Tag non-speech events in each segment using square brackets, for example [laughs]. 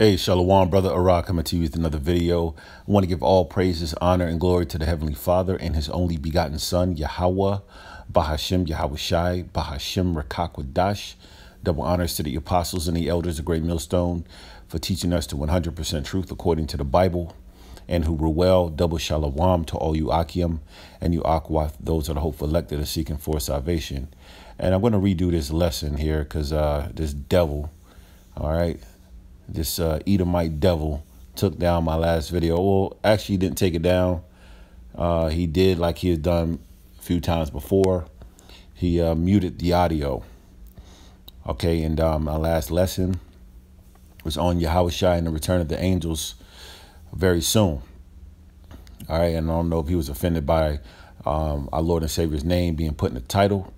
Hey, Shalom, brother Arak coming to you with another video. I want to give all praises, honor, and glory to the Heavenly Father and His only begotten Son, Yahweh, Bahashim Yahweh Shai, Bahashim Rakakwadash. Double honors to the apostles and the elders of Great Millstone for teaching us the 100% truth according to the Bible, and who were well. Double shalom to all you Akim and you Akwath, those that are hopeful elected are seeking for salvation. And I'm going to redo this lesson here because uh, this devil, all right, this uh, Edomite devil took down my last video. Well, actually, didn't take it down. Uh, he did like he has done a few times before. He uh, muted the audio. Okay, and um, my last lesson was on Yahweh Shai and the return of the angels very soon. All right, and I don't know if he was offended by um, our Lord and Savior's name being put in the title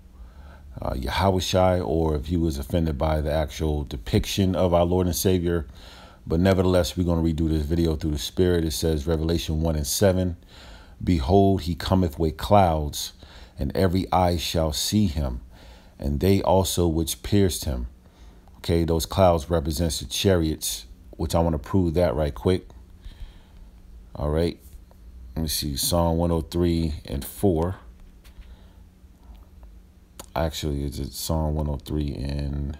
uh, Yahweh Shai or if he was offended by the actual depiction of our Lord and Savior. But nevertheless, we're going to redo this video through the Spirit. It says, Revelation 1 and 7 Behold, he cometh with clouds, and every eye shall see him, and they also which pierced him. Okay, those clouds represents the chariots, which I want to prove that right quick. All right. Let me see, Psalm 103 and 4 actually it's Psalm 103 and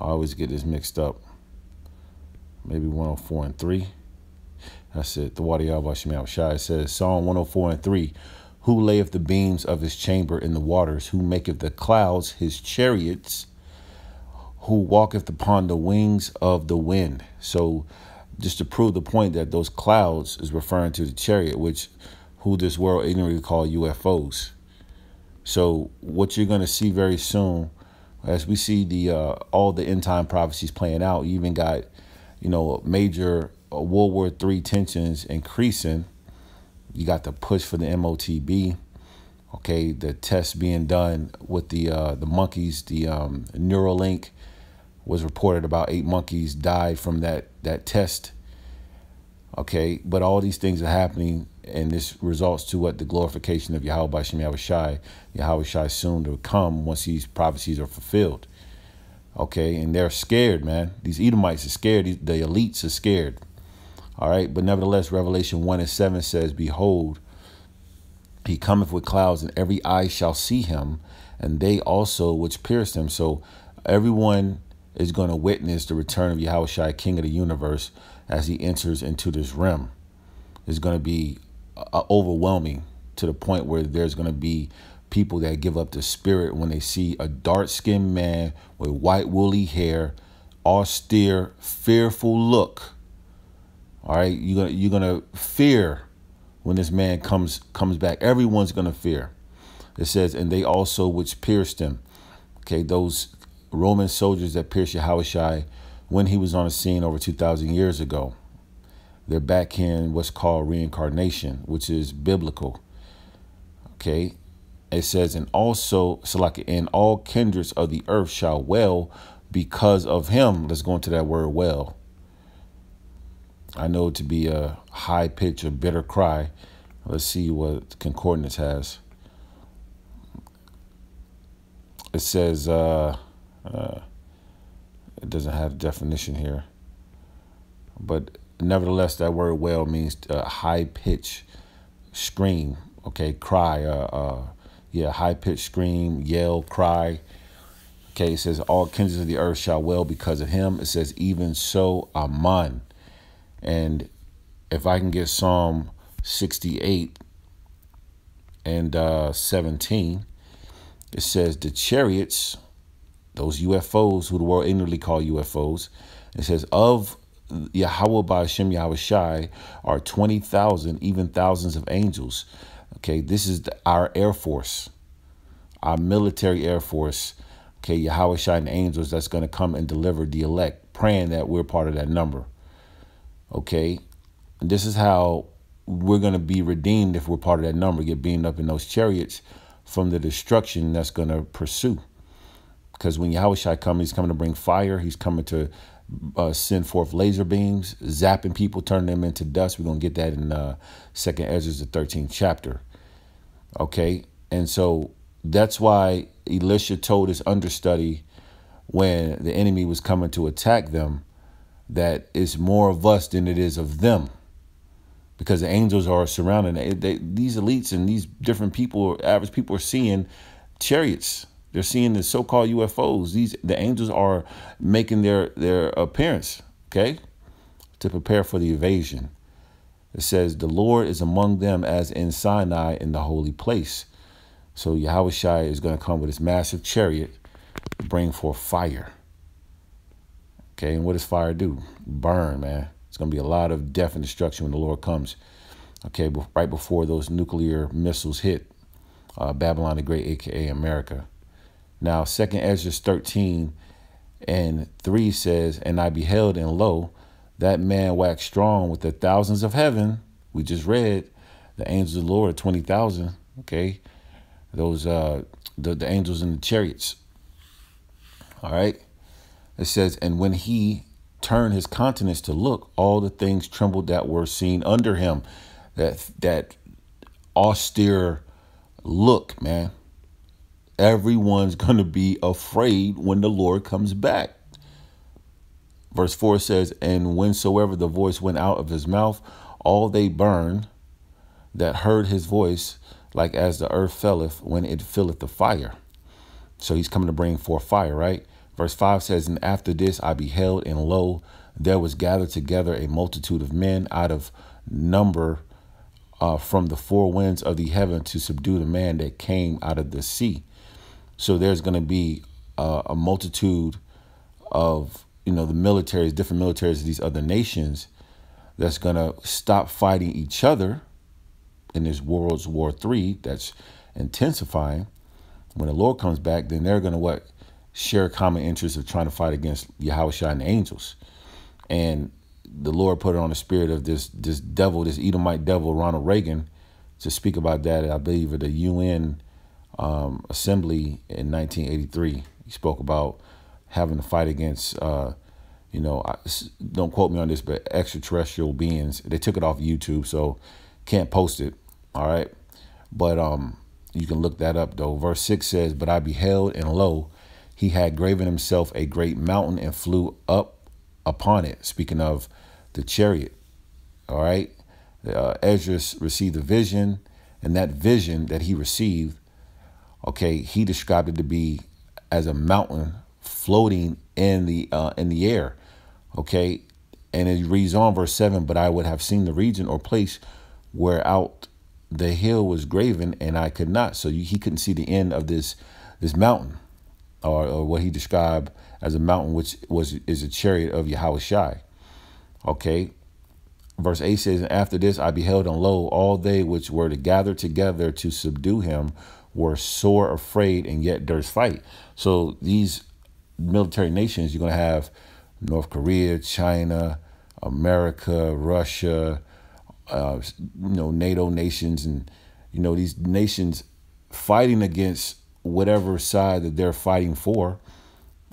I always get this mixed up. Maybe 104 and 3. That's it. The Wadi Al Shai says Psalm 104 and 3. Who layeth the beams of his chamber in the waters? Who maketh the clouds his chariots? Who walketh upon the wings of the wind? So, just to prove the point that those clouds is referring to the chariot, which who this world ignorantly call UFOs. So what you're going to see very soon, as we see the uh, all the end time prophecies playing out, you even got, you know, major uh, World War III tensions increasing. You got the push for the MOTB. Okay, the tests being done with the uh, the monkeys, the um, Neuralink was reported about eight monkeys died from that that test. Okay, but all these things are happening and this results to what the glorification of Yahweh by Shem Yahweh Shai, Yahweh Shai soon to come once these prophecies are fulfilled. Okay, and they're scared, man. These Edomites are scared. The elites are scared. All right, but nevertheless, Revelation 1 and 7 says, Behold, he cometh with clouds, and every eye shall see him, and they also which pierced him. So everyone is going to witness the return of Yahweh Shai, King of the universe, as he enters into this realm. There's going to be uh, overwhelming to the point where there's going to be people that give up the spirit when they see a dark skinned man with white woolly hair, austere, fearful look. All right, you're gonna you're gonna fear when this man comes comes back. Everyone's gonna fear. It says, and they also which pierced him. Okay, those Roman soldiers that pierced Yahushua when he was on the scene over two thousand years ago. They're back in what's called reincarnation, which is biblical. Okay. It says, and also, so like, and all kindreds of the earth shall well because of him. Let's go into that word well. I know to be a high pitch or bitter cry. Let's see what concordance has. It says, uh, uh, it doesn't have a definition here, but nevertheless, that word well means uh, high pitch scream, okay, cry, uh, uh, yeah, high pitch scream, yell, cry. Okay, it says, All kindreds of the earth shall well because of him. It says, Even so, Aman. And if I can get Psalm 68 and uh, 17, it says, The chariots, those UFOs who the world ignorantly call UFOs, it says, Of Yahweh by Hashem Yahweh Shai are 20,000, even thousands of angels. Okay, this is the, our Air Force, our military Air Force. Okay, Yahweh Shai and angels that's going to come and deliver the elect, praying that we're part of that number. Okay, and this is how we're going to be redeemed if we're part of that number, get beamed up in those chariots from the destruction that's going to pursue. Because when Yahweh Shai comes, he's coming to bring fire. He's coming to uh, send forth laser beams, zapping people, turning them into dust. We're going to get that in uh, Second Ezra, the 13th chapter. Okay, and so that's why Elisha told his understudy when the enemy was coming to attack them that it's more of us than it is of them because the angels are surrounding it. They, these elites and these different people, average people, are seeing chariots. They're seeing the so-called UFOs. These the angels are making their their appearance. Okay, to prepare for the invasion. It says the Lord is among them as in Sinai in the holy place. So Yahweh is going to come with his massive chariot, bring forth fire. Okay, and what does fire do? Burn, man. It's going to be a lot of death and destruction when the Lord comes. Okay, right before those nuclear missiles hit uh, Babylon the Great, aka America. Now, Second Ezra 13 and 3 says, And I beheld, and lo, that man waxed strong with the thousands of heaven. We just read the angels of the Lord, 20,000. Okay, those uh, the, the angels in the chariots. All right. It says, And when he turned his countenance to look, all the things trembled that were seen under him. That that austere look, man. Everyone's gonna be afraid when the Lord comes back. Verse 4 says, And whensoever the voice went out of his mouth, all they burned that heard his voice, like as the earth felleth when it filleth the fire. So he's coming to bring forth fire, right? Verse 5 says, And after this I beheld, and lo, there was gathered together a multitude of men out of number uh, from the four winds of the heaven to subdue the man that came out of the sea. So there's going to be uh, a multitude of, you know, the militaries, different militaries of these other nations that's going to stop fighting each other in this World's War Three that's intensifying. When the Lord comes back, then they're going to what? share common interests of trying to fight against Yahweh and the angels. And the Lord put it on the spirit of this this devil, this Edomite devil, Ronald Reagan, to speak about that, I believe, at the UN um, Assembly in 1983. He spoke about having to fight against, uh, you know, don't quote me on this, but extraterrestrial beings. They took it off YouTube, so can't post it. All right. But um, you can look that up, though. Verse 6 says, But I beheld, and lo, he had graven himself a great mountain and flew up upon it. Speaking of the chariot, all right. Uh, Esdras received a vision, and that vision that he received, okay, he described it to be as a mountain floating in the uh, in the air, okay. And it reads on verse seven. But I would have seen the region or place where out the hill was graven, and I could not. So he couldn't see the end of this this mountain or, or what he described as a mountain, which was is a chariot of Yahweh Shai. Okay. Verse 8 says, And after this I beheld, and lo, all they which were to gather together to subdue him were sore afraid, and yet durst fight. So these military nations, you're going to have North Korea, China, America, Russia, uh, you know, NATO nations, and, you know, these nations fighting against whatever side that they're fighting for,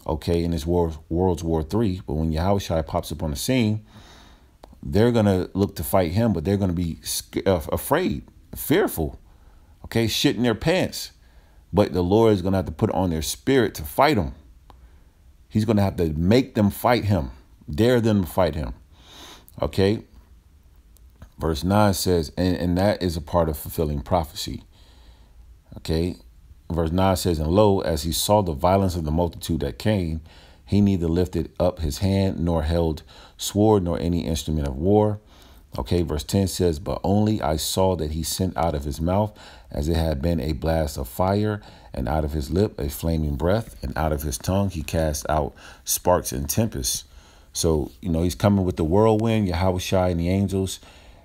okay, in this war, World's War Three. But when Yahushua pops up on the scene, they're going to look to fight him, but they're going to be uh, afraid, fearful, okay, shitting their pants. But the Lord is going to have to put on their spirit to fight them. He's going to have to make them fight him, dare them to fight him. Okay. Verse 9 says, and, and that is a part of fulfilling prophecy. Okay verse 9 says, And lo, as he saw the violence of the multitude that came, he neither lifted up his hand nor held sword nor any instrument of war. Okay, verse 10 says, But only I saw that he sent out of his mouth as it had been a blast of fire, and out of his lip a flaming breath, and out of his tongue he cast out sparks and tempests. So, you know, he's coming with the whirlwind, Yahweh Shai and the angels.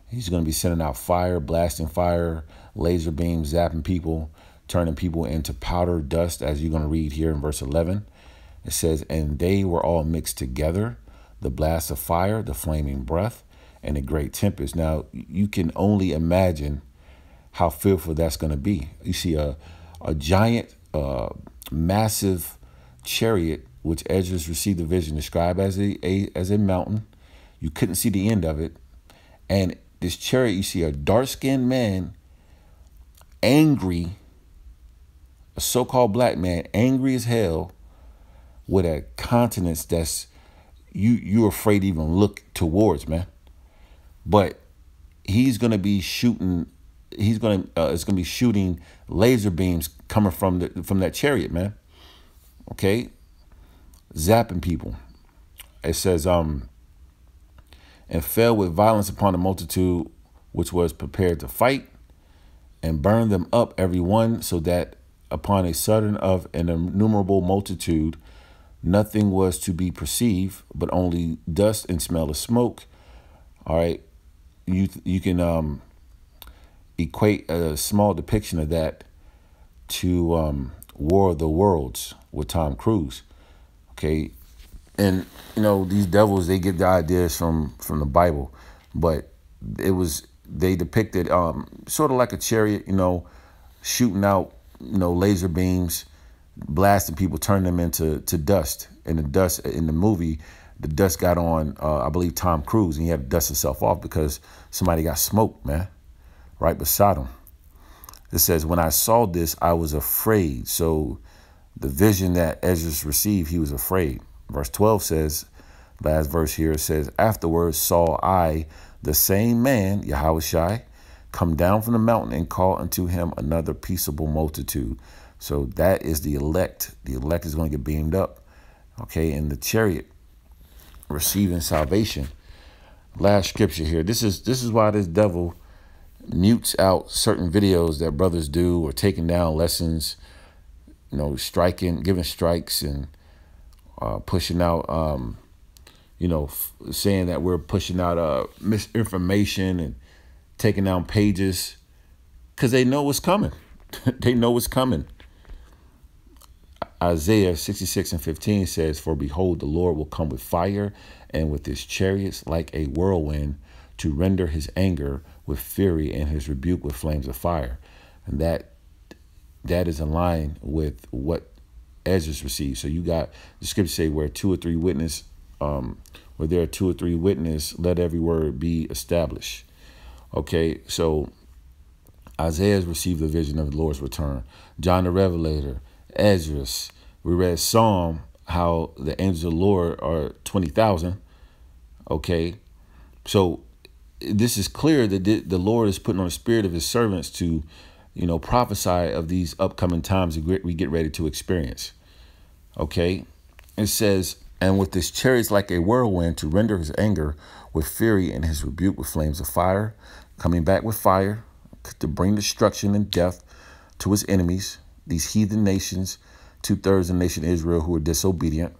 He's going to be sending out fire, blasting fire, laser beams, zapping people turning people into powder dust, as you're going to read here in verse 11. It says, And they were all mixed together, the blast of fire, the flaming breath, and a great tempest. Now, you can only imagine how fearful that's going to be. You see a, a giant, uh, massive chariot, which Esdras received the vision, described as a, a, as a mountain. You couldn't see the end of it. And this chariot, you see a dark skinned man, angry a so-called black man, angry as hell, with a countenance that's you you're afraid to even look towards, man. But he's gonna be shooting. He's gonna uh, it's gonna be shooting laser beams coming from the from that chariot, man. Okay, zapping people. It says um. And fell with violence upon the multitude which was prepared to fight, and burned them up every one, so that upon a sudden of an innumerable multitude nothing was to be perceived, but only dust and smell of smoke. All right, you you can um, equate a small depiction of that to um, War of the Worlds with Tom Cruise. Okay, and you know these devils they get the ideas from from the Bible, but it was they depicted um, sort of like a chariot, you know, shooting out you know laser beams, blasting people, turning them into to dust. And the dust in the movie, the dust got on uh, I believe Tom Cruise, and he had to dust himself off because somebody got smoked, man, right beside him. It says, When I saw this, I was afraid. So the vision that Ezra received, he was afraid. Verse 12 says, last verse here says, Afterwards saw I the same man, Yahushai, come down from the mountain and call unto him another peaceable multitude. So that is the elect. The elect is going to get beamed up, okay, in the chariot, receiving salvation. Last scripture here. This is this is why this devil mutes out certain videos that brothers do or taking down lessons, you know, striking, giving strikes and uh, pushing out, um, you know, saying that we're pushing out uh, misinformation and taking down pages because they know what's coming. [laughs] they know what's coming. Isaiah 66 and 15 says, For behold, the Lord will come with fire and with his chariots like a whirlwind to render his anger with fury and his rebuke with flames of fire. And that that is in line with what Ezra's received. So you got the scripture say where two or three witness, um, where there are two or three witness, let every word be established. Okay, so Isaiah received the vision of the Lord's return. John the Revelator, Ezra. We read Psalm how the angels of the Lord are twenty thousand. Okay, so this is clear that the Lord is putting on the spirit of his servants to, you know, prophesy of these upcoming times that we get ready to experience. Okay. It says, and with his chariots like a whirlwind to render his anger with fury and his rebuke with flames of fire, coming back with fire to bring destruction and death to his enemies, these heathen nations, two thirds of the nation Israel who are disobedient.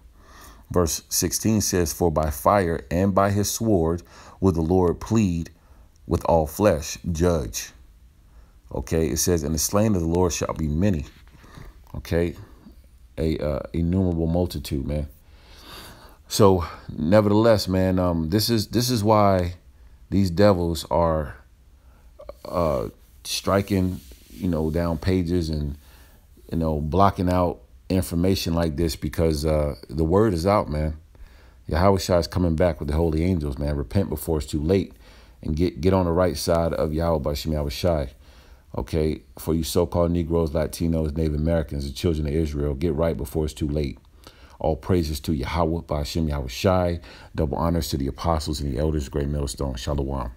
Verse 16 says, For by fire and by his sword will the Lord plead with all flesh, judge. Okay, it says, And the slain of the Lord shall be many. Okay, a uh, innumerable multitude, man. So, nevertheless, man, um, this is this is why these devils are uh, striking, you know, down pages and you know blocking out information like this because uh, the word is out, man. Yahweh Shai is coming back with the holy angels, man. Repent before it's too late and get, get on the right side of Yahweh Bashem Yahweh Shai. Okay, for you so-called Negroes, Latinos, Native Americans, the children of Israel, get right before it's too late. All praises to Yahweh, Bashem Yahweh Shai. Double honors to the apostles and the elders, great millstone. Shalom.